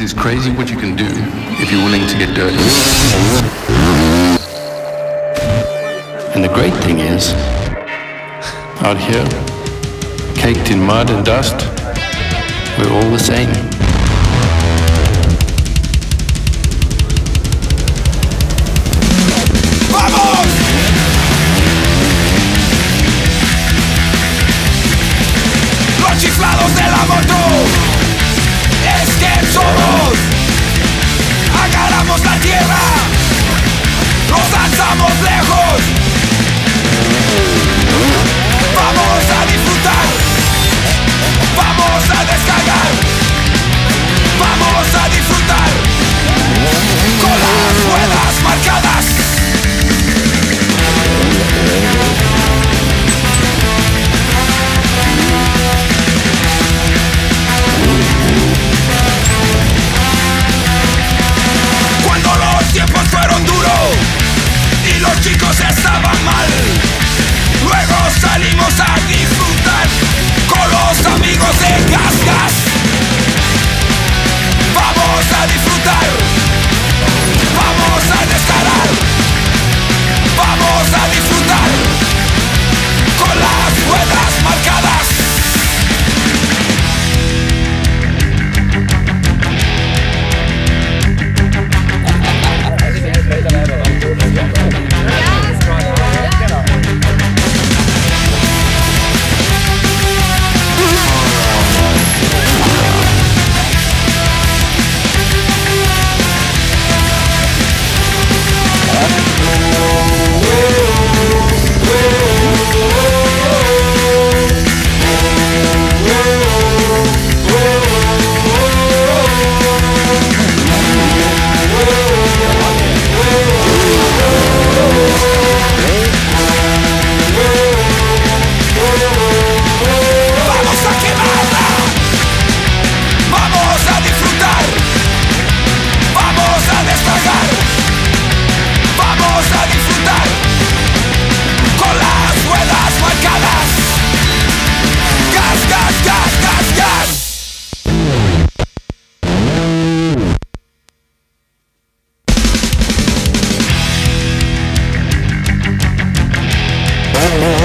It is crazy what you can do if you're willing to get dirty. And the great thing is, out here, caked in mud and dust, we're all the same. Yeah.